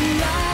Life.